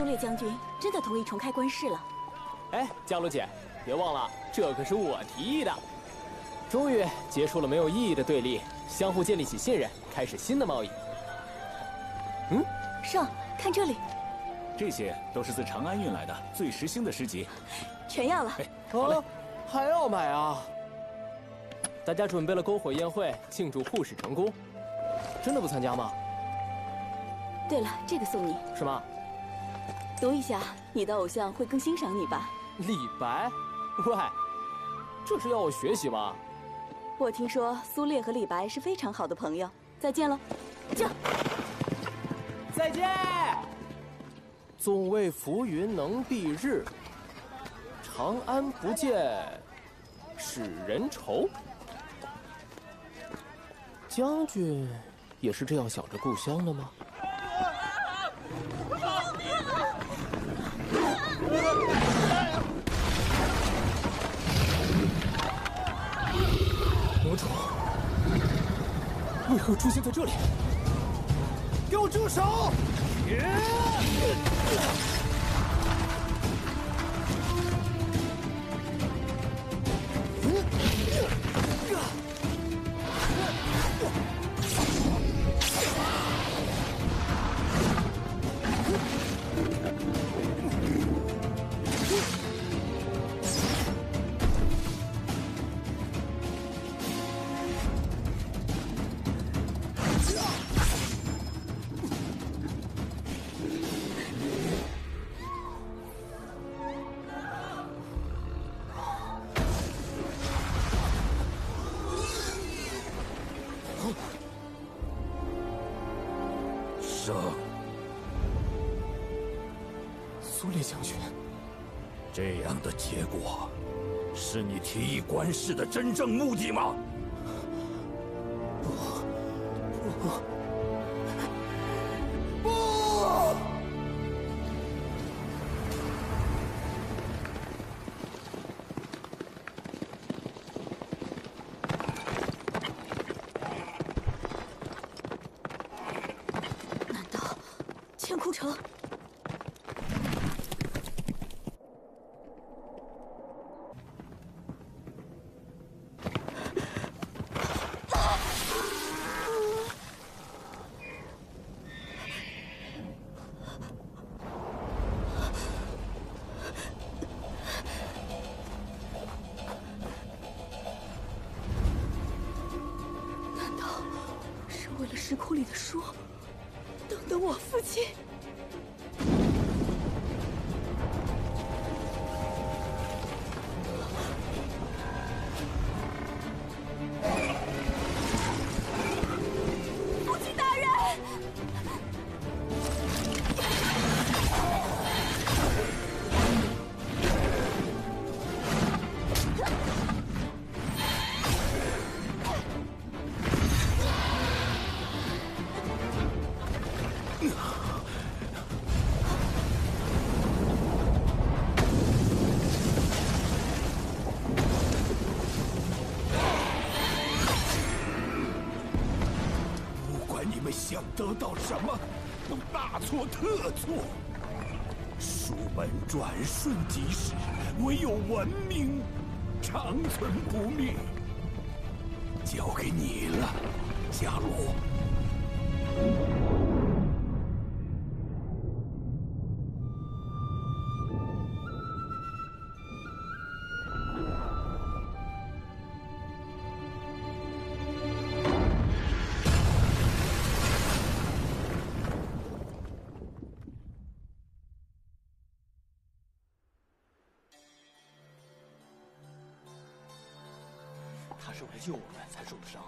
苏烈将军真的同意重开官市了。哎，江罗姐，别忘了，这可是我提议的。终于结束了没有意义的对立，相互建立起信任，开始新的贸易。嗯，上看这里，这些都是自长安运来的最时兴的诗集，全要了。哎好嘞，还要买啊？大家准备了篝火宴会，庆祝护使成功，真的不参加吗？对了，这个送你。什么？读一下，你的偶像会更欣赏你吧。李白？喂，这是要我学习吗？我听说苏烈和李白是非常好的朋友。再见了，驾。再见。纵谓浮云能蔽日，长安不见使人愁。将军也是这样想着故乡的吗？为何出现在这里？给我住手！苏烈将军，这样的结果，是你提议官事的真正目的吗？不，不。为了石窟里的书等等我父亲。想得到什么都大错特错。书本转瞬即逝，唯有文明长存不灭。交给你了，伽罗。救我们才受的伤，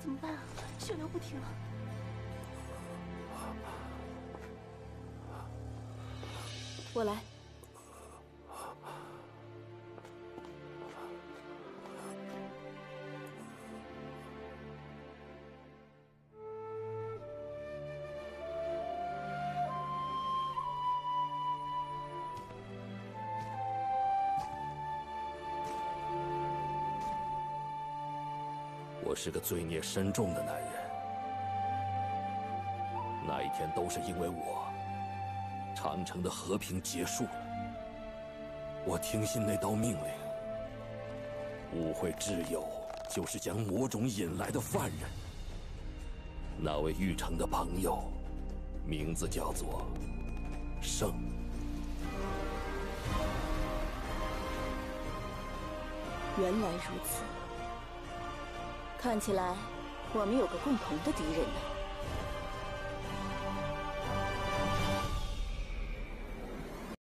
怎么办啊？血流不停。我来。我是个罪孽深重的男人。那一天都是因为我，长城的和平结束了。我听信那道命令，误会挚友就是将魔种引来的犯人。那位玉成的朋友，名字叫做圣。原来如此，看起来我们有个共同的敌人呢。